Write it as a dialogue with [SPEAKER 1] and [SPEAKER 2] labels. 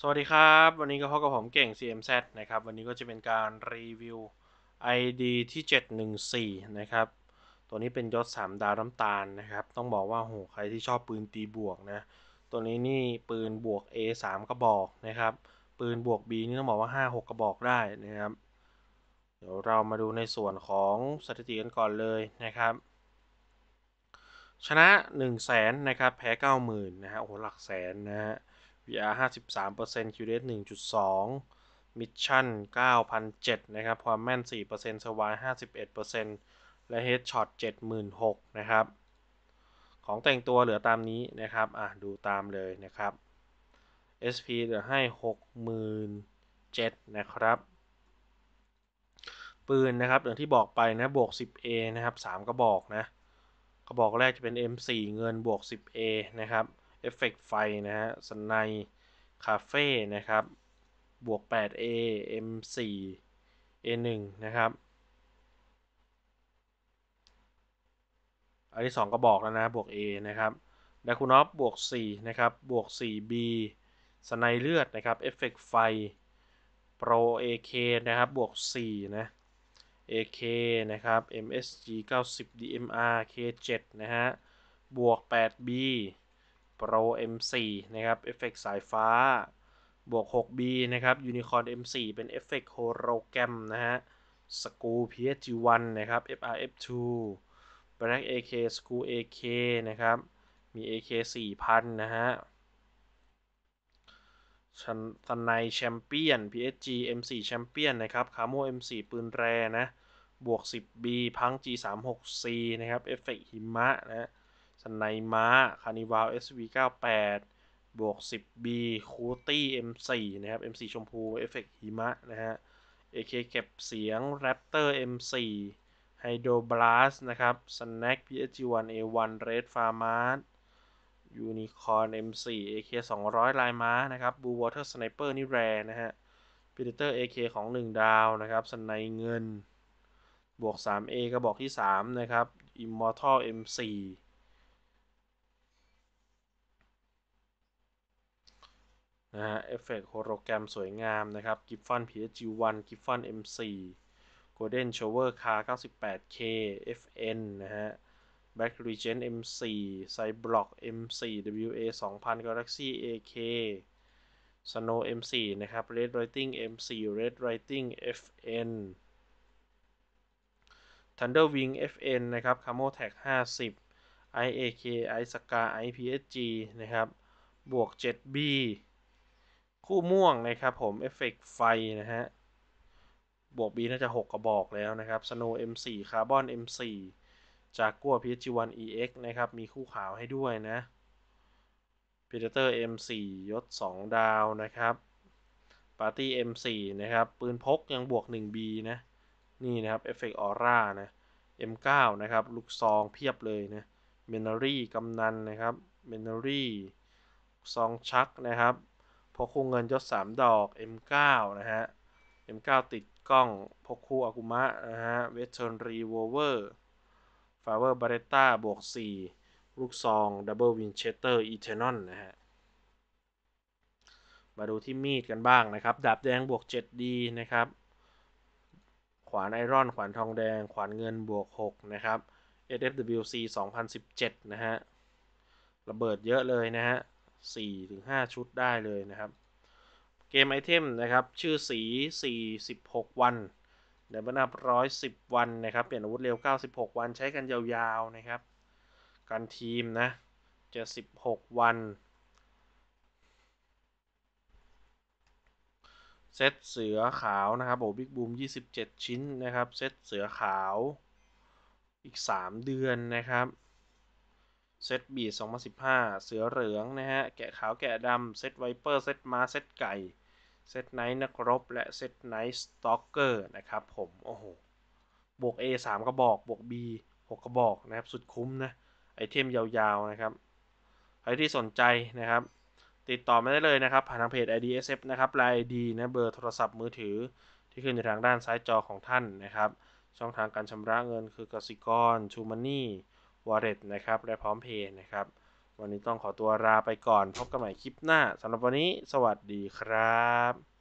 [SPEAKER 1] สวัสดีครับ วันนี้ก็พบกับผมเก่ง CMZ นะครับ วันนี้ก็จะเป็นการรีวิว ID ที่ 714 นะครับ ตัวนี้เป็นยศ 3 ดาวน้ำตาลนะครับ ต้องบอกว่าโหใครที่ชอบปืนตีบวกนะ ตัวนี้นี่ปืนบวก A 3กระบอกนะครับ ปืนบวก B นี่ต้องบอกว่า 5 6 กระบอกได้นะครับ เดี๋ยวเรามาดูในส่วนของสถิติกันก่อนเลยนะครับ ชนะ 1 0 0 0 0แสนนะครับ แพ้ 90,000นะฮะ โอ้โห หลักแสนนะฮะ VR 53% QDS 1.2 Mission 9,007นะครับ ความแม่น4% s w i 51%และ Headshot 76,000นะครับ ของแต่งตัวเหลือตามนี้นะครับ อะ ดูตามเลยนะครับ SP เหลือให้ 67,000นะครับ ปืนนะครับ อย่างที่บอกไปนะบวก 10A นะครับ 3 กระบอกนะ กระบอกแรกจะเป็น M4 เงินบวก 10A นะครับ อฟเฟกไฟนะฮะสไนคาเฟ่นะครับ บวก 8A M4 A1 นะครับ อันที่ 2 ก็บอกแล้วนะ บวก A นะครับดาคูนอฟบวก 4 นะครับ บวก 4B สไนเลือดนะครับเอฟเฟกไฟ Pro AK นะครับ บวก 4 นะ AK นะครับ MSG 90 DMR K7 นะฮะ บวก 8B Pro M4 นะครับเอฟเฟกสายฟ้า บวก 6B นะครับ Unicorn M4 เป็นเอฟเฟกโฮโลแกรมนะฮะสกู PSG1 นะครับ FRF2 Black AK สกู AK นะครับ มี AK 4000 นะฮะชันสไนแชมเปี้ยน PSG M4 แชมเปี้ยนนะครับคาโม M4 ปืนแรนะ บวก 10B พัง G36C นะครับ เอฟเฟกหิมะนะส ไนม้าคานิวาล SV98 บวก 10B คูตี้ M4 นะครับ M4 ชมพูเอฟเฟกหิมะนะฮะ AK เก็บเสียง Raptor M4 Hydro Blast นะครับ Snack PSG1 A1 Red Farmart Unicorn M4 AK 200 ลายม้านะครับ Blue Water Sniper นี่ rare นะฮะ Predator AK ของ 1 ดาวนะครับสไนเงิน บวก 3A กระบอกที่ 3 นะครับ Immortal M4 นะฮะเอฟเฟกต์โฮโลแกรมสวยงามนะครับกิฟฟอน PSG1 กิฟฟอน M4 Golden Shower Car 98K FN นะฮะ Back Regent M4 Cyblock M4 WA 2000 Galaxy AK Snow M4 นะครับ Red Writing M4 Red Writing FN Thunder Wing FN นะครับ Camo Tag 50 IAK i s c a IPSG นะครับ บวก 7B คู่ม่วงนะครับผมเอฟเฟกไฟนะฮะ บวก B น่าจะ 6 กระบอกแล้วนะครับ Snow M4 Carbon M4 จากกัว PSG1 EX นะครับ มีคู่ขาวให้ด้วยนะ Predator M4 ยศ 2 ดาวนะครับ Party M4 นะครับ ปืนพกยังบวก 1B นะ นี่นะครับเอฟเฟกออร่านะ M9 นะครับ ลูกซองเพียบเลยนะเมนารี่กำนันนะครับเมนนารี่ซองชักนะครับ พกคู่เงินยศ3ดอก M9 นะฮะ M9 ติดกล้องพกคู่อากุมะนะฮะเวทเทิร์นรีโวเวอร์ฟาเวอร์บาเรต้าบวก 4 ลูกซองดับเบิลวินเชสเตอร์อีเทนอนนะฮะ มาดูที่มีดกันบ้างนะครับ ดาบแดงบวก 7D นะครับ ขวานไอรอน ขวานทองแดง ขวานเงินบวก 6 นะครับ SFWC 2017 นะฮะ ระเบิดเยอะเลยนะฮะ 4-5ชุดได้เลยนะครับ เกมไอเทมนะครับ ชื่อสี 46 วันเดี๋ยวนับ110 วันนะครับ เปลี่ยนอาวุธเร็ว 96 วันใช้กันยาวๆนะครับการทีมนะ 76 วัน เซตเสือขาวนะครับโอ้บิ๊กบูม 27 ชิ้นนะครับ เซตเสือขาวอีก 3 เดือนนะครับ เซต B 2015เสือเหลืองนะฮะ แกะขาวแกะดำ เซต viper เซตมาเซตไก่ เซต knight นักรบ และเซต night stalker นะครับผม โอ้โห บวก A 3กระบอก บวก B 6กระบอกนะครับ สุดคุ้มนะ item ยาวๆนะครับ ใครที่สนใจนะครับ ติดต่อมาได้เลยนะครับ ผ่านทางเพจ IDSF นะครับ Line ID นะ เบอร์โทรศัพท์มือถือ ที่ขึ้นอยู่ทางด้านซ้ายจอของท่านนะครับ ช่องทางการชำระเงินคือกสิกรชูมันนี่ Wallet นะครับและพร้อมเพย์นะครับ วันนี้ต้องขอตัวลาไปก่อนพบกันใหม่คลิปหน้าสำหรับวันนี้ สวัสดีครับ